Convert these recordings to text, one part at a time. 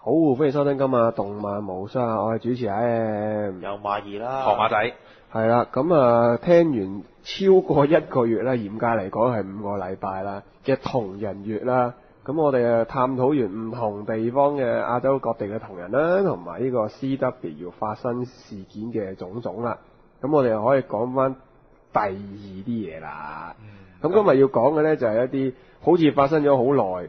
好，歡迎收聽今日動漫無雙啊！我係主持 M，有馬兒啦，河馬仔，係啦，咁啊聽完超過一個月啦，嚴格嚟講係五個禮拜啦嘅同人月啦，咁我哋啊探討完唔同地方嘅亞洲各地嘅同人啦，同埋呢個 CW 發生事件嘅種種啦，咁我哋又可以講翻第二啲嘢啦。咁、今日要講嘅呢，就係一啲好似發生咗好耐。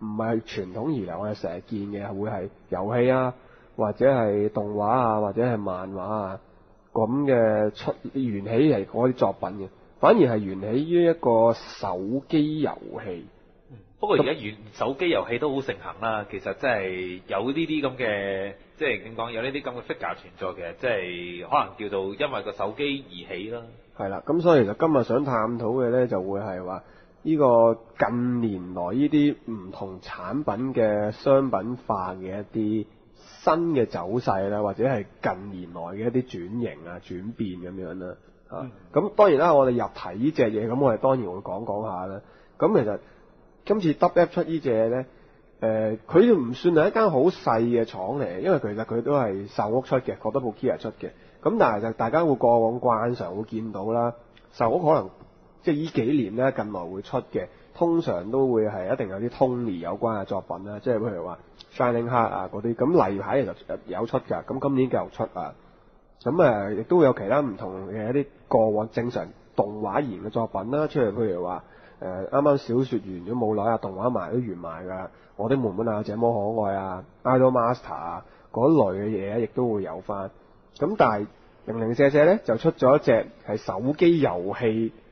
唔係傳統而嚟，我哋成日見嘅會係遊戲啊，或者係動畫啊，或者係漫畫啊咁嘅出緣起嚟嗰啲作品嘅，反而係緣起於一個手機遊戲。不過而家原手機遊戲都好盛行啦，其實真係有呢啲咁嘅，即係點講有呢啲咁嘅 figure 存在嘅，即係可能叫做因為個手機而起啦。係啦，咁所以其實今日想探討嘅呢，就會係話。呢個近年來呢啲唔同產品嘅商品化嘅一啲新嘅走勢啦，或者係近年來嘅一啲轉型啊、轉變咁樣啦，啊，咁當然啦，我哋入題呢隻嘢，咁我哋當然會講講下啦。咁其實今次 WF 出呢隻嘢呢，誒，佢唔算係一間好細嘅廠嚟，因為其實佢都係壽屋出嘅，覺得部 Gear 出嘅。咁但係就大家會過往慣常會見到啦，壽屋可能。即係呢幾年咧，近來會出嘅，通常都會係一定有啲 Tony 有關嘅作品啦，即係譬如話 Shining Heart 啊嗰啲，咁例牌其實有出㗎，咁今年繼續出啊，咁誒亦都會有其他唔同嘅一啲過往正常動畫言嘅作品啦，出嚟譬如話誒啱啱小説完咗冇耐啊，動畫埋都完埋㗎，我的妹妹啊，這麼可愛啊，Idol Master 啊嗰類嘅嘢，亦都會有翻，咁但係零零舍舍咧就出咗一隻係手機遊戲。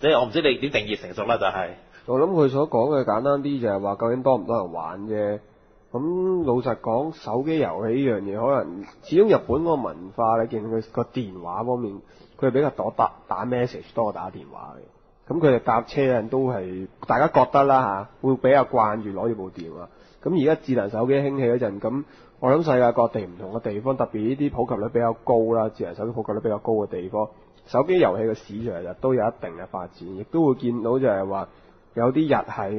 即係我唔知你點定義成熟啦，就係、我諗佢所講嘅簡單啲就係話，究竟多唔多人玩啫？咁老實講，手機遊戲呢樣嘢，可能始終日本嗰個文化你見佢個電話方面，佢係比較多打打 message 多過打電話嘅。咁佢哋搭車人都係大家覺得啦嚇，會比較慣住攞住部電話。咁而家智能手機興起嗰陣，咁我諗世界各地唔同嘅地方，特別呢啲普及率比較高啦，智能手機普及率比較高嘅地方，手機遊戲嘅市場其實都有一定嘅發展，亦都會見到就係話有啲日系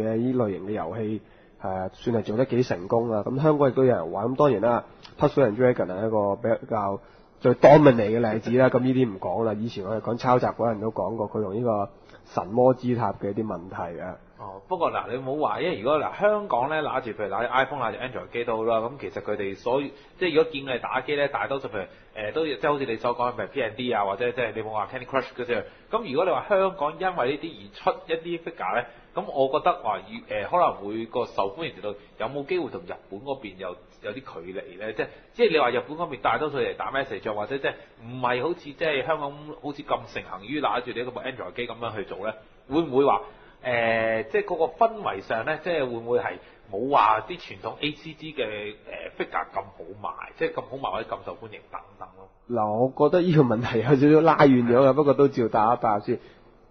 嘅呢類型嘅遊戲啊，算係做得幾成功啦。咁香港亦都有人玩，咁當然啦，Puzzle and Dragon 係一個比較最 dominant 嘅例子啦。咁呢啲唔講啦，以前我哋講抄襲嗰陣都講過，佢用呢個神魔之塔嘅一啲問題啊。哦，不過嗱，你冇話，因為如果嗱香港咧拿住譬如拿住 iPhone 拿住 Android 機都好啦，咁其實佢哋所即係如果見佢打機咧，大多數譬如誒、都即係好似你所講，譬如 P&D 啊，或者即係你冇話 Candy Crush 嗰啲。咁如果你話香港因為呢啲而出一啲 figure 咧，咁我覺得話誒、可能會個受歡迎程度有冇機會同日本嗰邊有有啲距離咧？即係即係你話日本嗰邊大多數嚟打 message，或者即係唔係好似即係香港好似咁盛行於拿住你嗰部 Android 機咁樣去做咧？會唔會話？誒、呃，即係嗰個氛圍上咧，即係會唔會係冇話啲傳統 A C G 嘅誒 figure 咁好賣，即係咁好賣或者咁受歡迎等等咯。嗱，我覺得呢個問題有少少拉遠咗嘅，不過都照答一答先。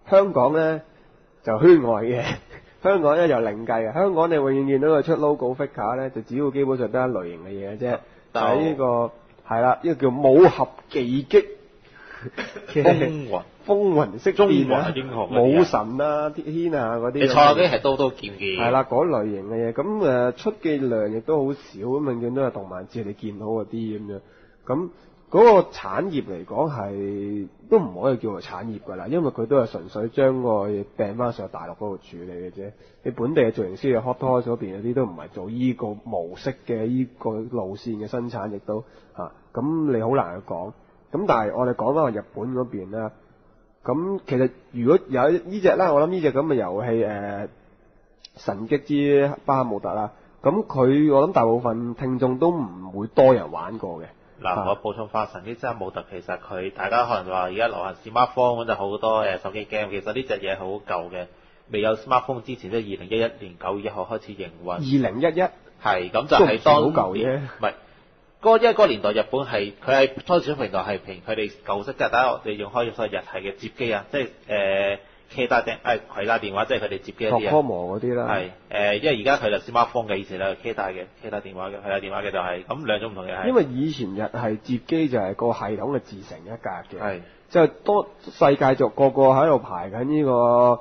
香港咧就圈外嘅，香港咧就另計嘅。香港你永遠見到佢出 logo figure 咧，就只要基本上得一類型嘅嘢嘅啫。但係呢、這個係啦，呢、這個叫武俠技擊。嘅風雲，風雲色中變啊華英雄武神啊、天啊嗰啲。你錯機係刀刀劍劍。係啦，嗰類型嘅嘢，咁誒、呃出嘅量亦都好少，咁永遠都係動漫節你見到嗰啲咁樣。咁嗰個產業嚟講係都唔可以叫做產業㗎啦，因為佢都係純粹將個嘢掟翻上大陸嗰度處理嘅啫。你本地嘅造型師嘅 Hot Toys 嗰邊嗰啲都唔係做依個模式嘅依個路線嘅生產，亦都嚇咁、你好難去講。咁但係我哋講翻去日本嗰邊啦。咁其實如果有呢只啦，我諗呢只咁嘅遊戲誒、神擊之巴哈姆特啦，咁佢我諗大部分聽眾都唔會多人玩過嘅。嗱，啊我補充翻神機真係冇特，其實佢大家可能話而家流行 smartphone 咁就好多誒手機 game，其實呢隻嘢好舊嘅，未有 smartphone 之前，即係二零一一年九月一號開始營運。二零一一係咁就係當好舊啫唔係嗰因為嗰個年代日本係佢係初始平台係平佢哋舊式，即係大家我哋用開咗所謂日系嘅接機啊，即係誒 K 帶電誒攜帶電話，即係佢哋接機一啲啊。Docomo 嗰啲啦，係誒、因為而家佢就 smartphone 嘅，以前係 K 帶嘅 K 帶電話嘅，攜帶電話嘅就係、咁兩種唔同嘅係。因為以前日係接機就係個系統嘅自成一格嘅，係就多世界就個個喺度排緊呢個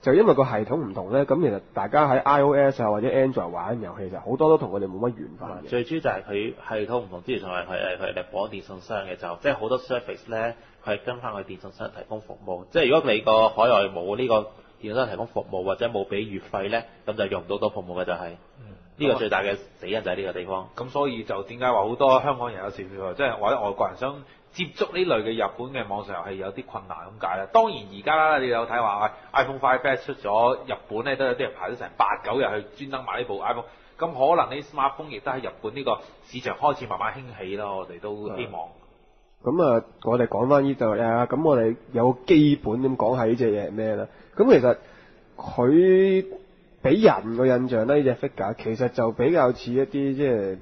就因為個系統唔同呢，咁其實大家喺 iOS 啊或者 Android 玩遊戲就好多都同佢哋冇乜緣分。最主要就係佢系統唔同之前，同埋佢誒佢哋綁電信商嘅就即係好多 service 咧，佢係跟翻佢電信商提供服務。即係如果你個海外冇呢個電信商提供服務或者冇俾月費咧，咁就用唔到到服務嘅就係、呢、個最大嘅死因就係呢個地方。咁所以就點解話好多香港人有時即係或者外國人想接觸呢類嘅日本嘅網上遊戲有啲困難咁解啦。當然而家啦，你有睇話 iPhone 5S 出咗日本咧，都有啲人排咗成八九日去專登買呢部 iPhone。咁可能呢 smartphone 亦都喺日本呢個市場開始慢慢興起啦。我哋都希望。咁啊，我哋講翻呢度啦，咁我哋有個基本咁講下呢只嘢係咩啦？咁其實佢俾人個印象咧，呢只 figure 其實就比較似一啲即係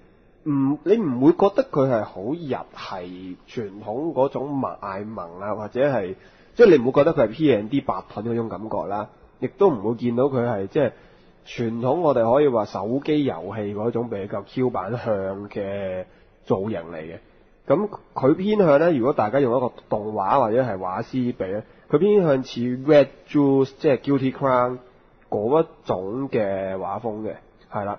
唔你唔會覺得佢係好入系傳統嗰種賣萌啊，或者係即係你唔會覺得佢係 P N D 白盾嗰種感覺啦，亦都唔會見到佢係即係傳統我哋可以話手機遊戲嗰種比較 Q 版向嘅造型嚟嘅。咁佢偏向咧，如果大家用一個動畫或者係畫師比咧，佢偏向似 Red Juice 即係 Guilty Crown 嗰一種嘅畫風嘅，係啦。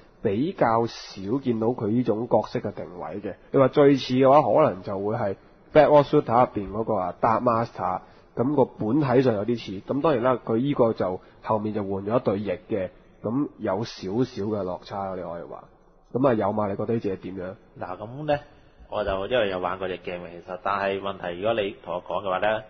比較少見到佢呢種角色嘅定位嘅。你話最似嘅話，可能就會係《Backward Shooter》入邊嗰個啊 Dark Master，咁個本體上有啲似。咁當然啦，佢呢個就後面就換咗一對翼嘅，咁有少少嘅落差咯，你可以話。咁啊有嘛？你覺得呢隻點樣？嗱咁咧，我就因為有玩過隻 game 嘅，其實，但係問題如果你同我講嘅話咧，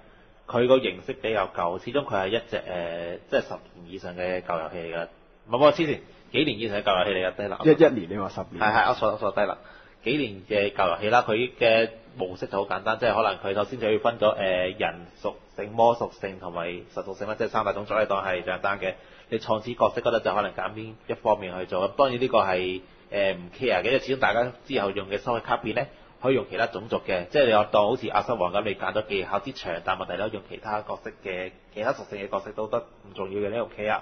佢個形式比較舊，始終佢係一隻誒、呃即係十年以上嘅舊遊戲嚟㗎。唔係唔係，黐，幾年以上嘅舊遊戲嚟嘅，低能。一一年你話十年？係係，我錯我錯低能。幾年嘅舊遊戲啦，佢嘅模式就好簡單，即係可能佢首先就要分咗誒、呃人屬性、魔屬性同埋實屬性啦，即係三大種族嚟當係簡單嘅。你創始角色嗰度就可能揀邊一方面去做。咁當然呢個係誒唔 care 嘅，因為始終大家之後用嘅收費卡片咧，可以用其他種族嘅，即係你話當好似阿瑟王咁，你揀咗技巧之長，但問題咧用其他角色嘅其他屬性嘅角色都得唔重要嘅呢個 care。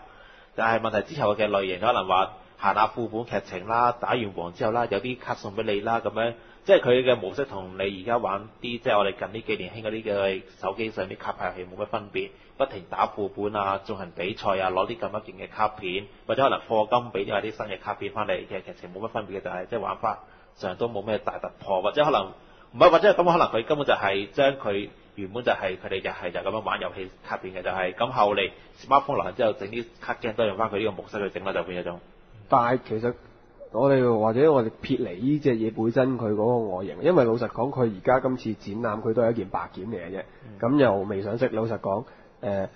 但係問題之後嘅類型可能話行下副本劇情啦，打完王之後啦，有啲卡送俾你啦咁樣，即係佢嘅模式同你而家玩啲即係我哋近呢幾年興嗰啲嘅手機上啲卡牌遊戲冇乜分別，不停打副本啊，進行比賽啊，攞啲咁一件嘅卡片，或者可能課金俾啲啲新嘅卡片翻嚟嘅劇情冇乜分別嘅，就係即係玩法上都冇咩大突破，或者可能唔係，或者咁可能佢根本就係將佢原本就係佢哋就係就咁樣玩遊戲卡片嘅，就係、咁後嚟 smartphone 流行之後整啲卡 game 都用翻佢呢個模式去整啦，就變咗種。但係其實我哋或者我哋撇離呢只嘢本身佢嗰個外形，因為老實講，佢而家今次展覽佢都係一件白件嚟嘅啫，咁、又未上色。老實講，誒、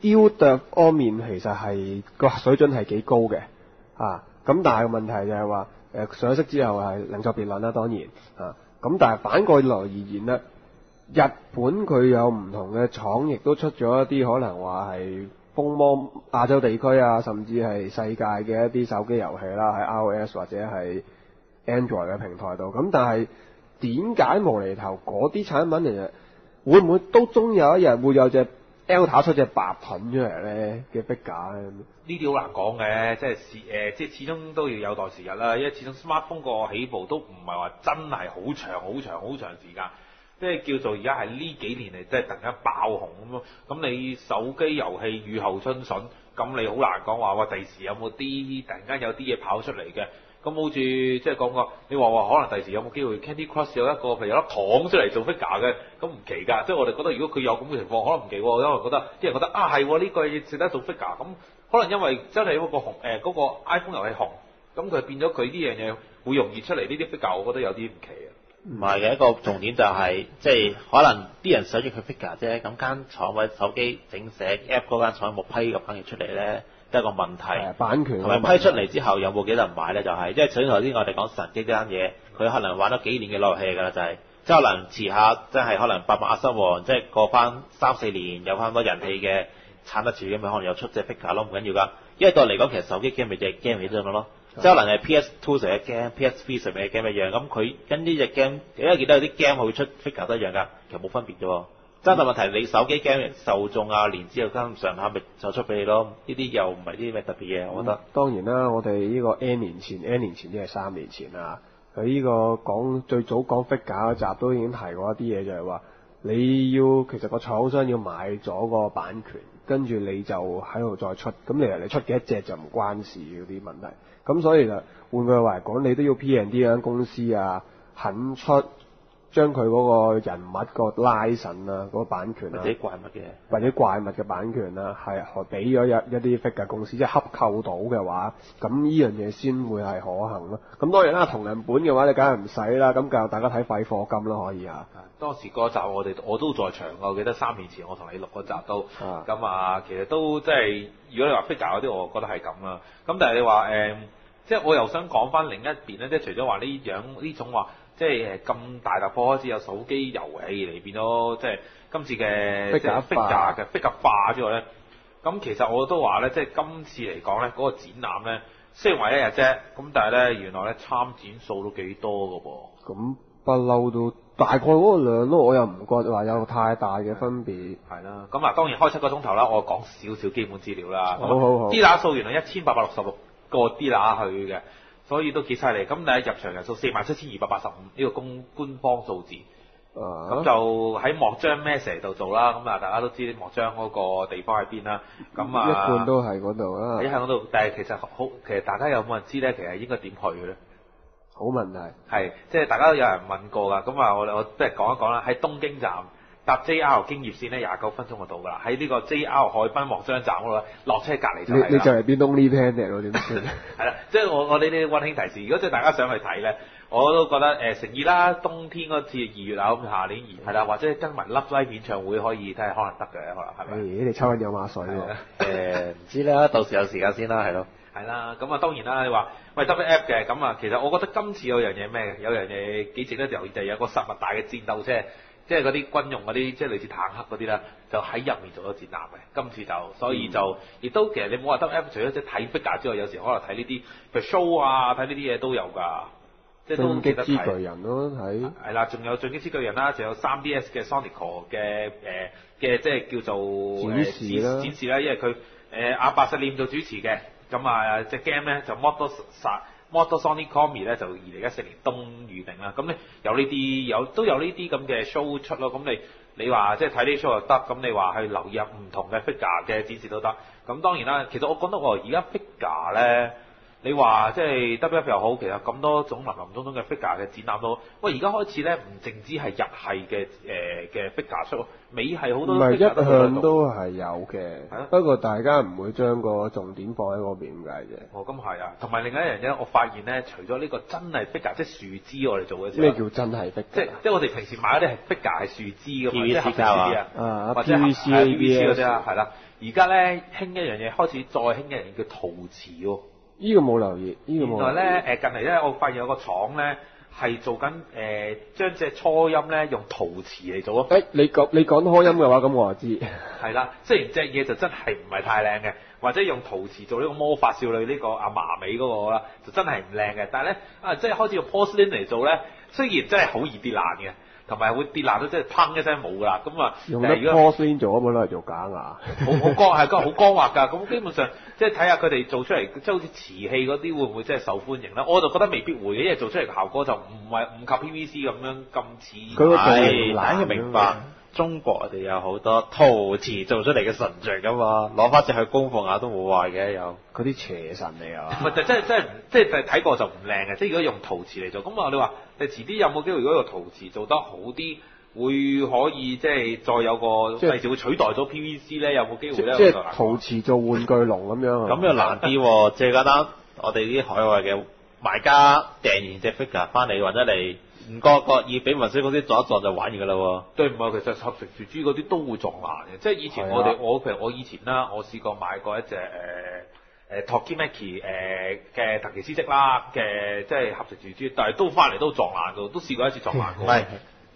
雕琢方面其實係個水準係幾高嘅，啊，咁但係個問題就係話，誒、上色之後係另作別論啦，當然，啊，咁但係反過來而言咧，日本佢有唔同嘅廠，亦都出咗一啲可能話係風魔亞洲地區啊，甚至係世界嘅一啲手機遊戲啦，喺 iOS 或者係 Android 嘅平台度。咁但係點解無厘頭嗰啲產品其實會唔會都終有一日會有隻 Alta 出隻白盾出嚟咧嘅 big？呢啲好難講嘅，即係始誒，即係始終都要有待時日啦。因為始終 smartphone 個起步都唔係話真係好長、好長、好長時間，即係叫做而家係呢幾年嚟，即係突然間爆紅咁咯。咁你手機遊戲雨後春筍，咁你好難講話話第時有冇啲突然間有啲嘢跑出嚟嘅。咁好似即係講過，你話話可能第時有冇機會 Candy Crush 有一個譬如有粒糖出嚟做 figure 嘅，咁唔奇㗎。即係我哋覺得如果佢有咁嘅情況，可能唔奇喎，因為覺得啲人覺得啊係喎呢個值得做 figure 咁。可能因為真係嗰個紅誒嗰、個 iPhone 遊戲紅，咁佢變咗佢呢樣嘢會容易出嚟呢啲 figure，我覺得有啲唔奇啊。唔係嘅，一個重點就係、即係可能啲人想住佢 figure 啫，咁間廠或者手機整寫 app 嗰間廠有冇批個版權出嚟咧，都係一個問題。版權同埋批出嚟之後有冇幾多人買咧？就係、即係首先頭先我哋講神機呢單嘢，佢可能玩咗幾年嘅遊戲㗎啦，就係、即係可能遲下即係可能百萬阿新王，即係過翻三四年有翻咁多人氣嘅撐得住咁樣，可能又出隻 figure 咯，唔緊要㗎。因為對嚟講，其實手機 game 咪隻 game 嚟啫嘛咯，即係可能係 PS Two 上嘅 game、PS Three 上面嘅 game 一樣，咁佢跟呢隻 game，因為見到有啲 game 會出 figure 都一樣㗎，其實冇分別嘅。真係問題，你手機 game 受眾啊，年資又跟上下，咪就出俾你咯。呢啲又唔係啲咩特別嘢，我覺得。當然啦，我哋呢個 N 年前，N 年前即係三年前啦。佢呢個講最早講 figure 嗰集都已經提過一啲嘢，就係話你要其實個廠商要買咗個版權，跟住你就喺度再出，咁你嚟你出幾多隻就唔關事嗰啲問題。咁所以就換句話嚟講，你都要 P&D 嗰間公司啊，肯出將佢嗰個人物個拉神啊，嗰、個版權啊或者。怪物嘅。或者怪物嘅版權啦，係係俾咗一一啲 figure 公司，即係洽購到嘅話，咁呢樣嘢先會係可行咯。咁當然啦，同人本嘅話，你梗係唔使啦。咁教大家睇廢貨金啦，可以啊。當時嗰集我哋我都在場㗎，我記得三年前我同你錄嗰集都啊咁啊，其實都即係如果你話 figure 嗰啲，我覺得係咁啦。咁但係你話誒、即係我又想講翻另一邊咧，即係除咗話呢樣呢種話，即係誒咁大突破開始有手機遊戲嚟變咗，即係今次嘅即係 figure 化嘅 figure 化之外咧，咁其實我都話咧，即係今次嚟講咧，嗰、個展覽咧雖然話一日啫，咁但係咧原來咧參展數都幾多㗎噃。咁不嬲都大概嗰個量咯，我又唔覺話有太大嘅分別。係啦，咁啊當然開七個鐘頭啦，我講少少基本資料啦。好好好啲打數原來一千八百六十六個啲乸去嘅，所以都幾犀利。咁但係入場人數四萬七千二百八十五呢個公官方數字，咁、啊，就喺莫章 message 度做啦。咁啊大家都知莫章嗰個地方喺邊啦。咁啊一半都係嗰度啦喺。喺嗰度，但係其實好，其實大家有冇人知咧？其實應該點去嘅咧？好問題。係，即係大家都有人問過㗎。咁啊，我我即係講一講啦。喺東京站搭 JR 經葉線咧，廿九分鐘就到㗎啦。喺呢個 JR 海濱幕張站嗰度咧，落車隔離就係啦。你你就嚟變 Lonely Planet 咯？點算？係啦，即係我我呢啲温馨提示。如果即係大家想去睇咧，我都覺得誒誠意啦。冬天嗰次二月啊，咁下年二係啦，或者跟埋 Love Live 演唱會可以睇下，可能得嘅，可能係咪？咦，你抽緊有馬水喎唔知啦，到時有時間先啦，係咯。係啦，咁啊當然啦，你話喂 W F 嘅，咁啊其實我覺得今次有樣嘢咩嘅，有樣嘢幾值得留意，就係有個實物大嘅戰鬥車，即係嗰啲軍用嗰啲，即係類似坦克嗰啲啦，就喺入面做咗展覽嘅。今次就所以就亦、都其實你冇話得 F，除咗即係睇 figure 之外，有時可能睇呢啲譬如 show 啊，睇呢啲嘢都有㗎，即係都進擊之。巨人咯，睇係啦，仲有進擊之巨人啦，仲有 3DS 嘅 Sonic 嘅誒嘅即係叫做展示啦呃展示啦，因為佢誒阿白實念做主持嘅，咁啊隻 game 咧就 Model Model Sonic Comi 咧就二零一四年冬預定啦，咁咧有呢啲有都有呢啲咁嘅 show 出咯，咁你你話即係睇呢啲 show 又得，咁你話去留意下唔同嘅 figure 嘅展示都得，咁當然啦，其實我覺得我而家 figure 咧。你話即係 WF 又好，其實咁多種林林總總嘅 figure 嘅展覽都好，喂而家開始咧唔淨止係日系嘅誒嘅 figure 出，美系好多唔係一向都係有嘅啊，不過大家唔會將個重點放喺嗰邊咁解啫。哦，咁係啊，同埋另外一樣嘢，我發現咧，除咗呢個真係 figure，即係樹枝我哋做嘅時候，咩叫真係逼？即係即係我哋平時買嗰啲係 figure 係樹枝咁嘛即係合成樹枝啊，啊或者係 PVC 嗰啲啊，係啦。而家咧興一樣嘢，開始再興一樣嘢叫陶瓷喎。呢個冇留意，呢個原冇留意。來咧誒近嚟咧，我發現有個廠咧係做緊誒將隻初音咧用陶瓷嚟做咯。誒，你講你講開音嘅話，咁我就知。係啦，雖然隻嘢就真係唔係太靚嘅，或者用陶瓷做呢個魔法少女呢個阿麻尾嗰個啦，就真係唔靚嘅。但係咧啊，即係開始用 porcelain 嚟做咧，雖然真係好易跌爛嘅，同埋會跌爛到即係砰一聲冇㗎啦。咁啊，用得但係如果 porcelain 做，咁攞嚟做假牙。好好光係個好光滑㗎，咁基本上即係睇下佢哋做出嚟，即係好似瓷器嗰啲會唔會即係受歡迎咧？我就覺得未必會嘅，因為做出嚟嘅效果就唔係唔及 PVC 咁樣咁似。佢個造型係，大家要明白，中國我哋有好多陶瓷做出嚟嘅神像噶嘛，攞翻隻去供奉下都冇壞嘅有。嗰啲邪神嚟啊！唔係就真係真係即係睇過就唔靚嘅，即係如果用陶瓷嚟做，咁啊你話你遲啲有冇機會？如果用陶瓷做得好啲，會可以即係再有個即係第時會取代咗 PVC 咧？有冇機會咧？即即係陶瓷做玩具龍咁樣啊！咁又難啲喎，最簡單，我哋啲海外嘅買家訂完隻 figure 翻嚟，或者嚟唔覺覺意俾運輸公司撞一撞就玩完㗎啦喎。對唔係，其實合成樹枝嗰啲都會撞爛嘅，即係以前我哋我譬如我以前啦，我試過買過一隻誒誒 Tokimeki 誒嘅特奇斯積啦嘅，即係合成樹枝，但係都翻嚟都撞爛到，都試過一次撞爛過。唔係，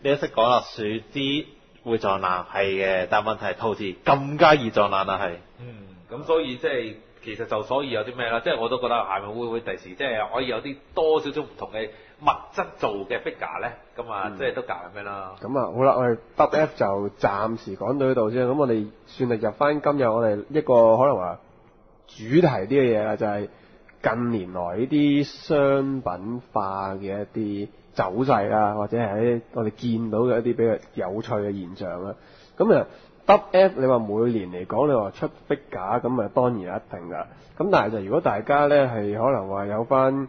你都識講啦，樹枝會撞爛係嘅，但問題係陶瓷更加易撞爛啦係。嗯，咁所以即係其實就所以有啲咩啦，即係我都覺得係咪會唔會第時即係可以有啲多少少唔同嘅物質做嘅 figure 咧？咁啊，嗯即係都夾緊咩啦？咁啊，好啦，我哋 WF 就暫時講到呢度先。咁我哋算係入翻今日我哋一個可能話主題啲嘅嘢啦，就係、近年來呢啲商品化嘅一啲走勢啦，或者係我哋見到嘅一啲比較有趣嘅現象啦。咁啊，WF 你話每年嚟講，你話出 figure 咁啊，當然一定噶。咁但係就如果大家咧係可能話有翻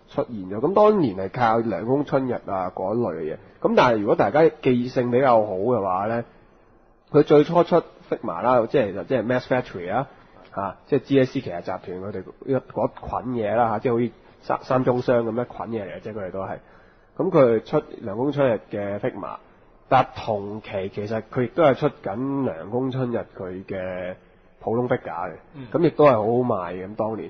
出現咗。咁當然係靠涼宮春日啊嗰類嘅嘢。咁但係如果大家記性比較好嘅話咧，佢最初出 Figma 啦，即係即係 Mass Factory 啊，嚇，即係 GSC 旗下集團佢哋一嗰捆嘢啦嚇，即係好似三三中商咁一捆嘢嚟嘅啫，佢哋都係。咁佢出涼宮春日嘅 Figma，但同期其實佢亦都係出緊涼宮春日佢嘅普通 figure 嘅，咁亦都係好好賣嘅。咁當年，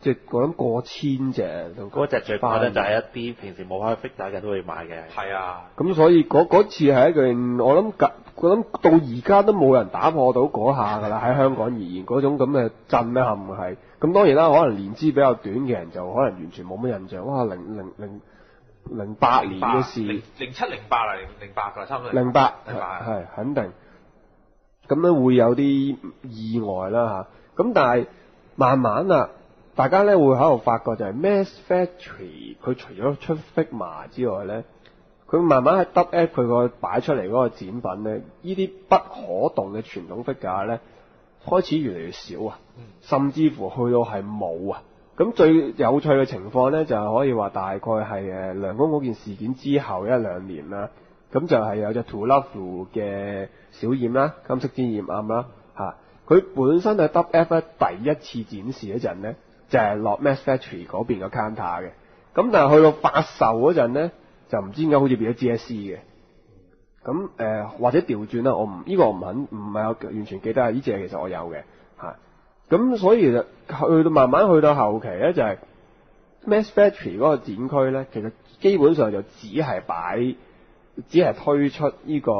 即係我諗過千隻都嗰隻最誇張就係一啲平時冇開 figure 嘅都會買嘅。係啊。咁所以嗰嗰次係一件我諗我諗到而家都冇人打破到嗰下㗎啦，喺香港而言嗰種咁嘅震撼係。咁當然啦，可能年資比較短嘅人就可能完全冇乜印象。哇！零零零零八年嘅事，零零七零八啦，零零八㗎啦，差唔多。零八零八係肯定。咁咧會有啲意外啦嚇。咁但係慢慢啊，大家咧會喺度發覺就係 Mass Factory 佢除咗出 Figma 之外咧，佢慢慢喺 WF 佢個擺出嚟嗰個展品咧，呢啲不可動嘅傳統 figure 咧，開始越嚟越少啊，甚至乎去到係冇啊。咁最有趣嘅情況咧，就係可以話大概係誒涼宮嗰件事件之後一兩年啦。咁就係有隻 To Love 嘅小燕啦，金色尖焰暗啦嚇。佢本身喺 WF 咧第一次展示嗰陣咧，就係、落 Mass Factory 嗰邊嘅 counter 嘅。咁但係去到發售嗰陣咧，就唔知點解好似變咗 GSC 嘅。咁誒、或者調轉啦，我唔呢、個我唔肯唔係我完全記得啊！呢隻其實我有嘅嚇。咁、所以其實去到慢慢去到後期咧，就係、Mass Factory 嗰個展區咧，其實基本上就只係擺，只係推出呢個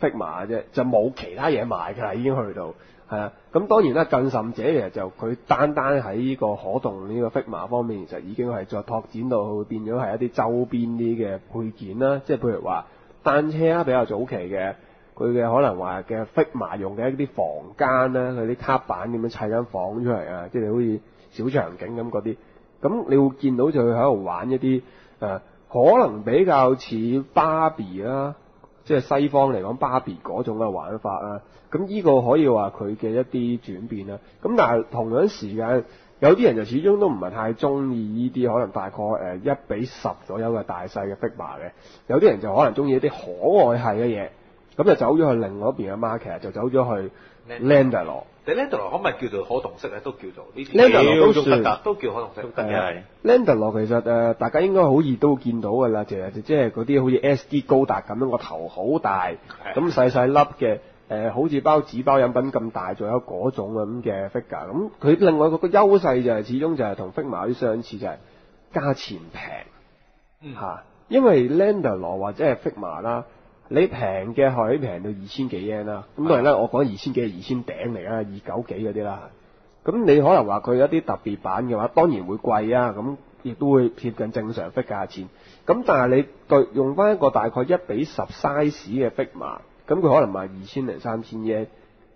Figma 啫，就冇其他嘢賣㗎啦，已經去到係啊。咁當然啦，更甚者其實就佢單單喺呢個可動呢個 Figma 方面，其實已經係再拓展到變咗係一啲周邊啲嘅配件啦，即係譬如話單車啊，比較早期嘅。佢嘅可能話嘅 Figma 用嘅一啲房間咧，佢啲卡板咁樣砌間房出嚟啊，即係好似小場景咁嗰啲。咁你會見到就佢喺度玩一啲誒、可能比較似芭比啦，即係西方嚟講芭比嗰種嘅玩法啦。咁呢個可以話佢嘅一啲轉變啦。咁但係同樣時間，有啲人就始終都唔係太中意呢啲可能大概誒一比十左右嘅大細嘅 Figma 嘅。有啲人就可能中意一啲可愛係嘅嘢。咁就走咗去另外一邊嘅 market，就走咗去 Landalo。你 Landalo 可唔可以叫做可動式咧？都叫做呢啲 Landalo 都得，都叫可動式。都得嘅。Landalo 其實誒、呃大家應該好易都見到㗎啦，就係即係嗰啲好似 SD 高達咁樣個頭好大，咁細細粒嘅誒，好似包紙包飲品咁大，仲有嗰種咁嘅 figure。咁佢另外個個優勢就係、始終就係同 Figma 有啲相似，就係、價錢平嗯嚇、因為 Landalo 或者係 figure 啦。你平嘅可以平到二千幾 yen 啦，咁當然啦，我講二千幾係二千頂嚟啦，二九幾嗰啲啦。咁你可能話佢有啲特別版嘅話，當然會貴啊，咁亦都會貼近正常 fig 價錢。咁但係你對用翻一個大概一比十 size 嘅 Figma，咁佢可能賣二千零三千 yen，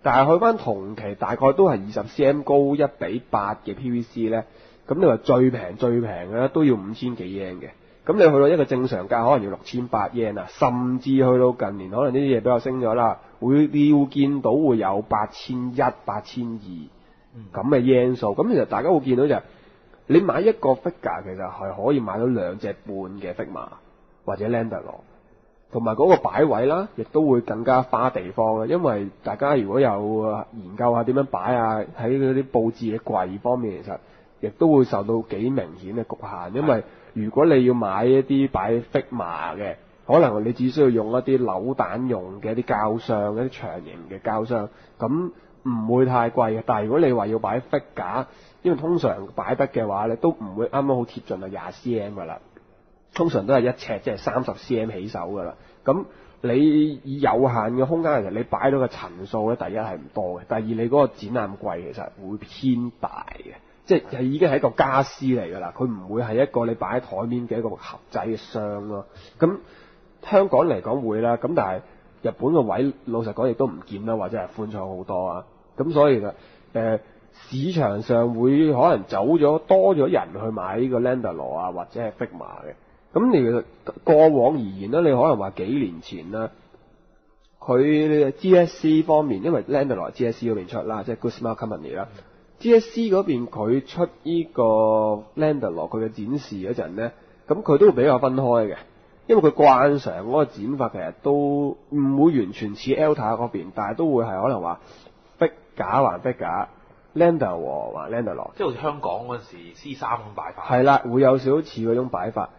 但係去翻同期大概都係二十 cm 高一比八嘅 PVC 呢。咁你話最平最平嘅咧都要五千幾 yen 嘅。咁你去到一個正常價，可能要六千八 yen 啊，甚至去到近年，可能呢啲嘢比較升咗啦，會你會見到會有八千一、八千二咁嘅 yen 數。咁其實大家會見到就係、你買一個 figure 其實係可以買到兩隻半嘅 Figma 或者 lander 咯同埋嗰個擺位啦，亦都會更加花地方嘅。因為大家如果有研究下點樣擺啊，喺嗰啲佈置嘅櫃方面，其實亦都會受到幾明顯嘅局限，因為如果你要買一啲擺 Figma 嘅，可能你只需要用一啲扭蛋用嘅一啲膠箱，一啲長形嘅膠箱，咁唔會太貴嘅。但係如果你話要擺 figure，因為通常擺得嘅話咧，都唔會啱啱好貼近啊廿 cm 噶啦，通常都係一尺，即係三十 cm 起手噶啦。咁你以有限嘅空間，其實你擺到嘅層數咧，第一係唔多嘅，第二你嗰個展覽櫃其實會偏大嘅。即係已經係一個家私嚟㗎啦，佢唔會係一個你擺喺台面嘅一個盒仔嘅箱咯。咁香港嚟講會啦，咁但係日本嘅位老實講亦都唔見啦，或者係寬敞好多啊。咁所以其實誒、市場上會可能走咗多咗人去買呢個 Landalo 啊，或者係 Figma 嘅。咁你其實過往而言咧，你可能話幾年前啦，佢 GSC 方面，因為 Landalo GSC 嗰邊出啦，即係 Good Smile Company 啦。GSC 嗰邊佢出呢個 Landalo 佢嘅展示嗰陣咧，咁佢都會比較分開嘅，因為佢慣常嗰個展法其實都唔會完全似 Alta 嗰邊，但係都會係可能話 figure 還 figure，Landalo 還 Landalo，即係好似香港嗰陣時 C 三咁擺法。係啦，會有少少似嗰種擺法，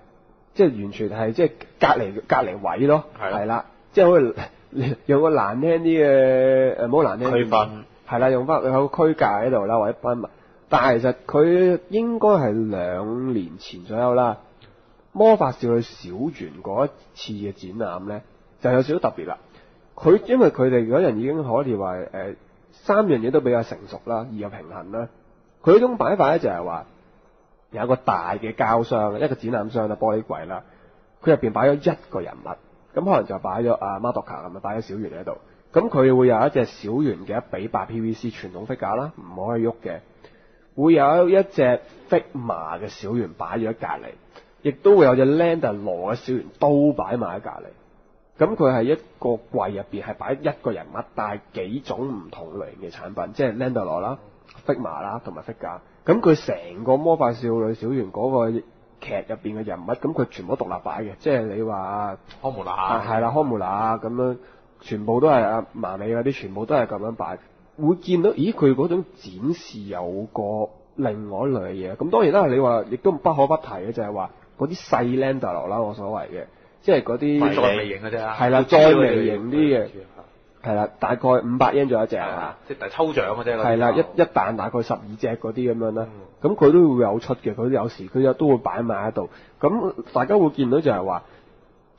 即係完全係即係隔離隔離位咯，係啦，即係好似 用個難聽啲嘅誒，唔好難聽分係啦，用翻佢有個區隔喺度啦，或者分物。但係其實佢應該係兩年前左右啦。魔法少女小圓嗰一次嘅展覽咧，就有少少特別啦。佢因為佢哋嗰人已經可以話誒、三樣嘢都比較成熟啦，而又平衡啦。佢嗰種擺法咧就係話有一個大嘅膠箱，一個展覽箱啦，玻璃櫃啦，佢入邊擺咗一個人物，咁可能就擺咗阿 Madoka 咁啊，擺咗小圓喺度。咁佢會有一隻小圓嘅一比八 PVC 傳統 figure 啦，唔可以喐嘅。會有一隻 Figma 嘅小圓擺咗喺隔離，亦都會有隻 lander 羅嘅小圓都擺埋喺隔離。咁佢係一個櫃入邊係擺一個人物，但係幾種唔同類型嘅產品，即係 lander 羅啦、Figma 啦同埋 figure。咁佢成個魔法少女小圓嗰個劇入邊嘅人物，咁佢全部都獨立擺嘅，即係你話康姆啊拿係啦，康姆娜咁樣，全部都係阿麻尾嗰啲，全部都係咁樣擺。會見到，咦？佢嗰種展示有個另外一類嘢。咁當然啦，你話亦都不可不提嘅就係話嗰啲細 lander 落啦，我所謂嘅，即係嗰啲再微型嘅啫。係啦再微型啲嘅係啦，大概五百 yen 左右一隻係嘛？即係抽獎嘅啫。嗰啲係啦，一一彈大概十二隻嗰啲咁樣啦嗯。咁佢、都會有出嘅，佢都有時佢有都會擺埋喺度。咁大家會見到就係話，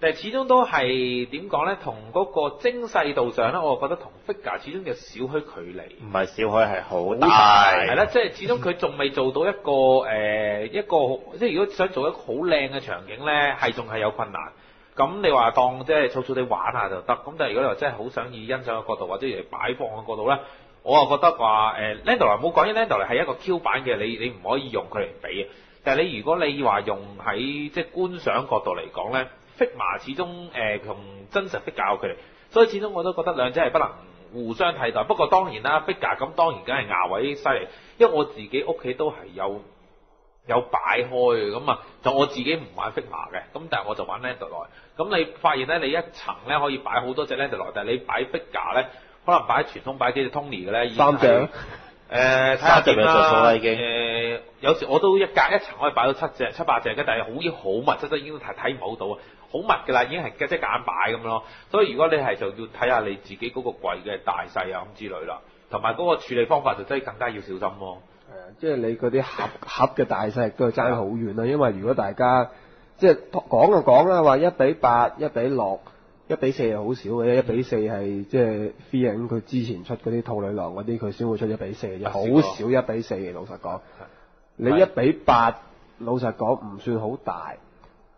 但係始終都係點講咧？同嗰個精細度上咧，我覺得同 figure 始終有少許距離。唔係少許係好大，係啦，即係始終佢仲未做到一個誒、呃一個，即係如果想做一個好靚嘅場景咧，係仲係有困難。咁你話當即係草草地玩下就得，咁但係如果你話真係好想以欣賞嘅角度或者嚟擺放嘅角度咧，我啊覺得話誒 Landor 冇講緊 Landor 係一個 Q 版嘅，你你唔可以用佢嚟比嘅。但係你如果你話用喺即係觀賞角度嚟講咧，Figma 始終誒同、真實 figure 有距離，所以始終我都覺得兩者係不能互相替代。不過當然啦，figure 咁當然梗係牙位犀利，因為我自己屋企都係有。有擺開嘅咁啊，就我自己唔玩 Figma 嘅，咁但係我就玩 Landor。咁你發現咧，你一層咧可以擺好多隻 Landor，但係你擺 Figure 咧，可能擺傳統擺幾隻 Tony 嘅咧，三隻誒睇下啦啦，已經誒有時我都一隔一層可以擺到七隻、七八隻嘅，但係好好密質質，已經睇睇唔好到啊，好密㗎啦，已經係即係夾硬擺咁咯。所以如果你係就要睇下你自己嗰個櫃嘅大細啊咁之類啦，同埋嗰個處理方法就真係更加要小心咯。即係你嗰啲盒盒嘅大細都係爭好遠啦。因為如果大家即係講就講啦，話一比八、一比六、一比四係好少嘅啫，一比四係即係 f 影佢之前出嗰啲兔女郎嗰啲，佢先會出一比四嘅啫，好少一比四嘅。老實講，你一比八，老實講唔算好大。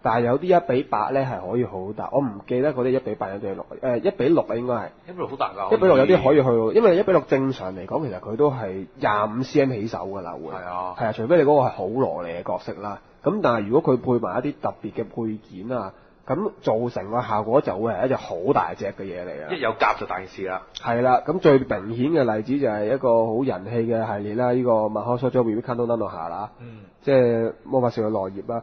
但係有啲一比八咧係可以好大，我唔記得嗰啲一比八、有對六，誒、一比六啊應該係。一比六好大㗎，一比六有啲可以去到，因為一比六正常嚟講，其實佢都係廿五 cm 起手㗎啦，會係啊係啊，除非你嗰個係好羅尼嘅角色啦。咁但係如果佢配埋一啲特別嘅配件啊，咁造成個效果就會係一隻好大隻嘅嘢嚟啊！一有夾就大件事啦。係啦，咁最明顯嘅例子就係一個好人氣嘅系列啦，呢、個麥克蘇佐 B B 卡通登落下啦，嗯，即係魔法少女落葉啦。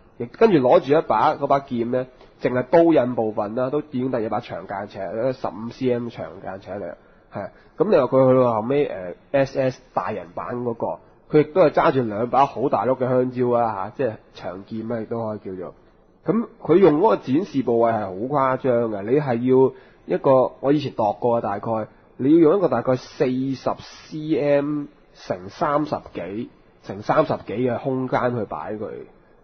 跟住攞住一把嗰把劍咧，淨係刀刃部分啦，都已經第二把長間尺，十五 cm 長間尺嚟，係，咁你話佢去到後尾誒 SS 大人版嗰、個。佢亦都係揸住兩把好大碌嘅香蕉啊嚇，即係長劍啦，亦都可以叫做。咁佢用嗰個展示部位係好誇張嘅，你係要一個我以前度過嘅大概，你要用一個大概四十 cm 乘三十幾乘三十幾嘅空間去擺佢，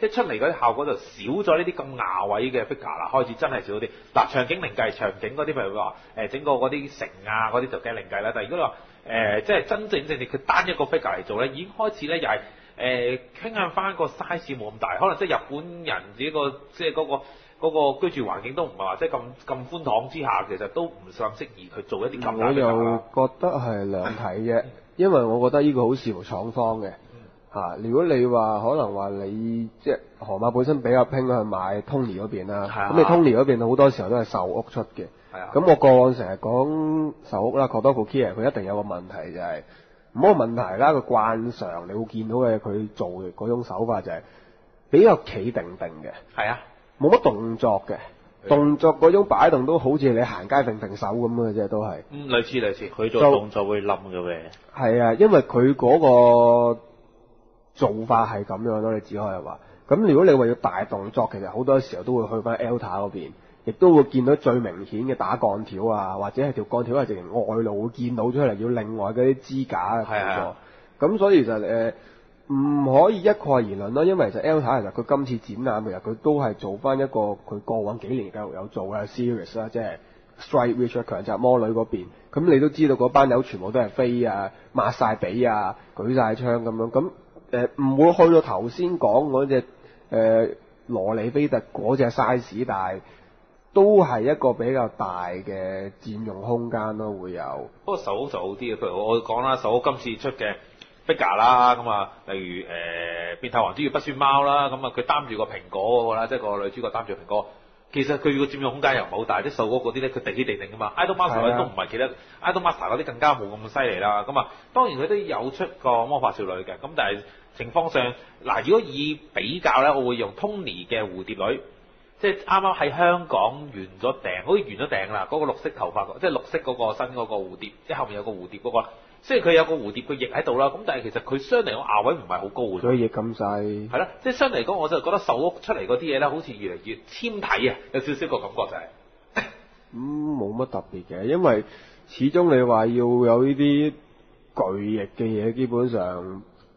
即係出嚟嗰啲效果就少咗呢啲咁牙位嘅 figure 啦，開始真係少啲。嗱，場景另計，場景嗰啲譬如話誒整個嗰啲城啊嗰啲就梗係另計啦。但係如果你話誒、即係真正正正佢單一個 figure 嚟做咧，已經開始咧又係誒傾向翻個 size 冇咁大，可能即係日本人自己個即係嗰個嗰個居住環境都唔係話即係咁咁寬敞之下，其實都唔算適宜去做一啲咁大我又。覺得係兩睇啫，因為我覺得呢個好視乎廠方嘅嚇、如果你話可能話你即係河馬本身比較傾向買 Tony 嗰邊啦，咁你 Tony 嗰邊好多時候都係售屋出嘅。係啊，咁我過往成日講售屋啦 c o d o k Kia 佢一定有個問題就係、冇個問題啦，佢慣常你會見到嘅佢做嘅嗰種手法就係比較企定定嘅。係啊，冇乜動作嘅，動作嗰種擺動都好似你行街定定手咁嘅啫，都係。嗯，類似類似。佢做就動作會冧嘅喎。係啊，因為佢嗰個做法係咁樣咯，你只可以話。咁如果你話要大動作，其實好多時候都會去翻 Alta 嗰邊。亦都會見到最明顯嘅打鋼條啊，或者係條鋼條係直情外露會見到出嚟，要另外嗰啲支架嘅輔係啊助。咁所以其實誒唔可以一概而論咯，因為其實塔其實佢今次展覽其實佢都係做翻一個佢過往幾年繼續有做嘅 series 啦，即係 Strike Witch 強襲魔女嗰邊。咁你都知道嗰班友全部都係飛啊、抹晒髀啊、舉晒槍咁樣。咁誒唔會去到頭先講嗰只誒羅里菲特嗰只 size，但係都係一個比較大嘅佔用空間咯，會有。不過手好就好啲嘅，譬如我講啦，手屋今次出嘅 figure 啦，咁啊，例如誒、呃、變態王之月不算貓啦，咁啊佢擔住個蘋果嗰個啦，即係個女主角擔住蘋果。其實佢個佔用空間又唔係好大，啲手屋嗰啲咧佢地起地定噶嘛，Idol Master 都唔係其他 Idol Master 嗰啲更加冇咁犀利啦。咁啊，當然佢都有出過魔法少女嘅，咁但係情況上嗱，如果以比較咧，我會用 Tony 嘅蝴蝶女。即係啱啱喺香港完咗訂，好似完咗訂啦。嗰、個綠色頭髮，即係綠色嗰個新嗰個蝴蝶，即係後面有個蝴蝶嗰、個。雖然佢有個蝴蝶個翼喺度啦，咁但係其實佢相嚟講牙位唔係好高嘅。所以翼咁細。係啦，即係相嚟講，我就覺得手屋出嚟嗰啲嘢咧，好似越嚟越纖體啊，有少少個感覺就係、咁冇乜特別嘅，因為始終你話要有呢啲巨翼嘅嘢，基本上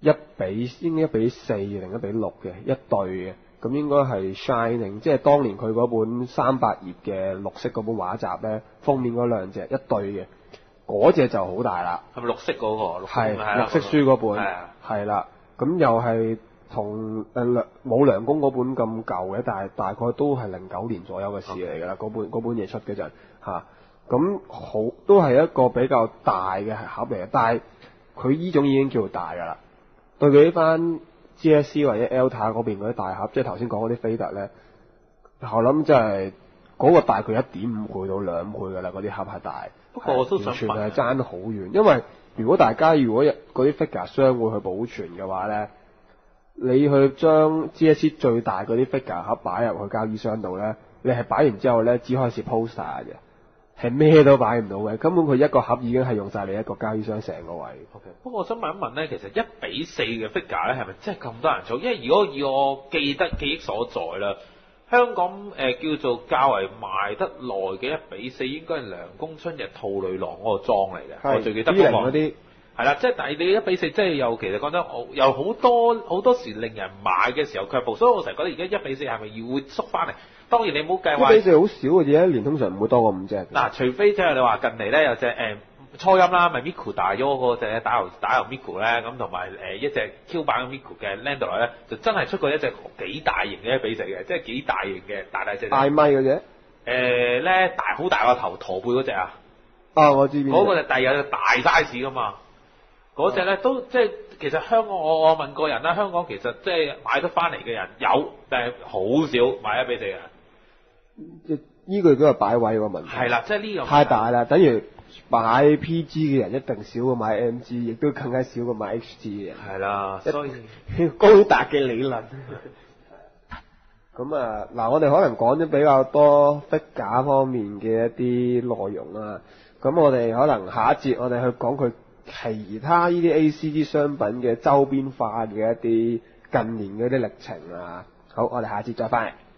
一比應該一比四定一比六嘅一對嘅，咁應該係 Shining，即係當年佢嗰本三百頁嘅綠色嗰本畫集呢，封面嗰兩隻一對嘅，嗰隻就好大啦，係咪綠色嗰、個？係綠色書嗰本係啦，咁又係同誒梁冇梁公嗰本咁舊嘅，但係大概都係零九年左右嘅事嚟㗎啦，嗰本嗰本嘢出嗰陣嚇，咁、好都係一個比較大嘅盒嚟嘅，但係佢呢種已經叫大㗎啦。對比翻 GSC 或者 Alta 嗰邊嗰啲大盒，即係頭先講嗰啲飛特咧，我諗即係嗰個大概一點五倍到兩倍㗎啦，嗰啲盒係大。不過我都完全問係爭好遠，因為如果大家如果有嗰啲 figure 商會去保存嘅話咧，你去將 GSC 最大嗰啲 figure 盒擺入去交易箱度咧，你係擺完之後咧，只可以攝 poster 嘅，係咩都擺唔到嘅，根本佢一個盒已經係用晒你一個膠衣箱成個位。OK，不過我想問一問咧，其實一比四嘅 figure 咧係咪真係咁多人做？因為如果以我記得記憶所在啦，香港誒、呃叫做較為賣得耐嘅一比四，應該係梁公春日兔女郎嗰個裝嚟嘅，我最記得嗰個。係啦，即係但係你一比四，即係又其實講得我有好多好多時令人買嘅時候卻步，所以我成日覺得而家一比四係咪要會縮翻嚟？當然你唔好計話一比四好少嘅啫，一年通常唔會多過五隻。嗱，除非即係你話近嚟咧有隻誒、呃初音啦，咪 Miku 大咗嗰隻打油打油 Miku 咧，咁同埋誒一隻 Q 版嘅 Miku 嘅 Landor 咧，就真係出過一隻幾大型嘅一比四嘅，即係幾大型嘅大大隻。誒嗌咪嘅啫。咧大好大個頭駝背嗰只啊，啊，我知邊隻嗰、個就第有隻大 size 噶嘛，嗰只咧都即係其實香港我我問過人啦，香港其實即係買得翻嚟嘅人有，但係好少買一比四嘅。即呢個都係擺位個問題。係啦，即係呢個太大啦，等於買 PG 嘅人一定少過買 MG，亦都更加少過買 HG 嘅人。係啦，所以。高達嘅理論。咁啊，嗱，我哋可能講咗比較多 figure 方面嘅一啲內容啦。咁我哋可能下一節我哋去講佢其他呢啲 ACG 商品嘅周邊化嘅一啲近年嗰啲歷程啊。好，我哋下次再翻嚟。